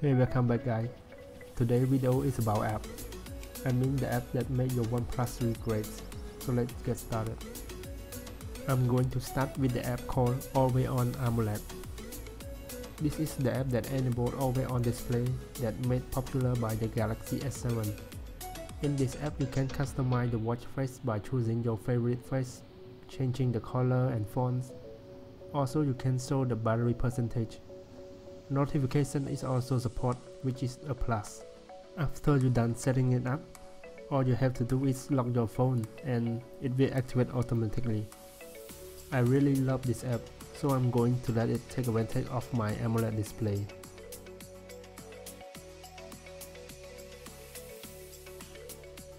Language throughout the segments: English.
Hey welcome back guys. Today video is about app. I mean the app that made your OnePlus 3 great. So let's get started. I'm going to start with the app called Always On AMOLED. This is the app that enabled always on display that made popular by the Galaxy S7. In this app you can customize the watch face by choosing your favorite face, changing the color and fonts. Also you can show the battery percentage Notification is also support, which is a plus. After you're done setting it up, all you have to do is lock your phone and it will activate automatically. I really love this app, so I'm going to let it take advantage of my AMOLED display.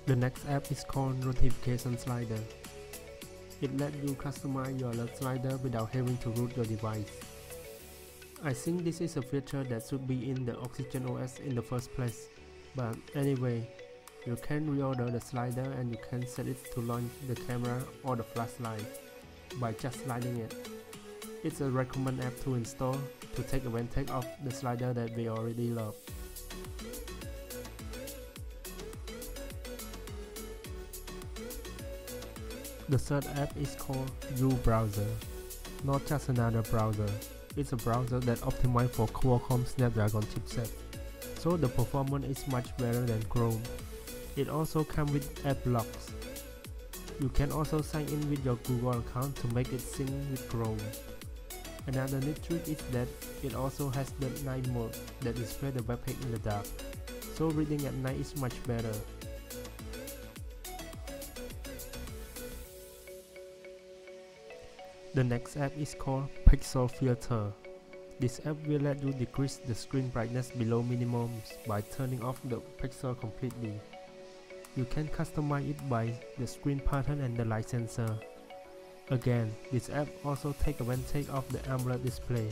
The next app is called Notification Slider. It lets you customize your alert slider without having to root your device. I think this is a feature that should be in the Oxygen OS in the first place. But anyway, you can reorder the slider and you can set it to launch the camera or the flashlight by just sliding it. It's a recommend app to install to take advantage of the slider that we already love. The third app is called YuBrowser, not just another browser, it's a browser that optimized for Qualcomm Snapdragon chipset, so the performance is much better than Chrome. It also comes with app locks. You can also sign in with your Google account to make it sync with Chrome. Another neat trick is that it also has the night mode that displays the webpage in the dark, so reading at night is much better. The next app is called Pixel Filter. This app will let you decrease the screen brightness below minimum by turning off the pixel completely. You can customize it by the screen pattern and the light sensor. Again, this app also takes advantage of the AMOLED display.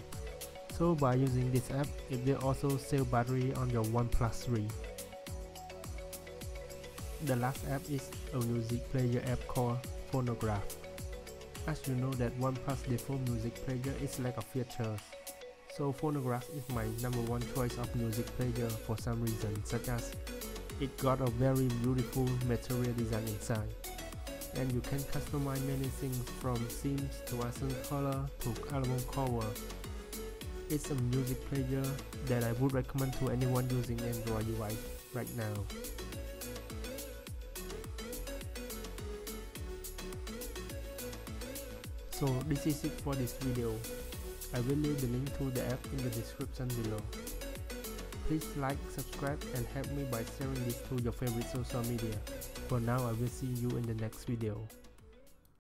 So by using this app, it will also save battery on your OnePlus 3. The last app is a music player app called Phonograph. As you know that OnePlus default music player is lack of features. So Phonograph is my number one choice of music player for some reason such as it got a very beautiful material design inside and you can customize many things from themes to accent color to album cover. It's a music player that I would recommend to anyone using Android UI right now. So this is it for this video. I will leave the link to the app in the description below. Please like, subscribe and help me by sharing this to your favorite social media. For now I will see you in the next video.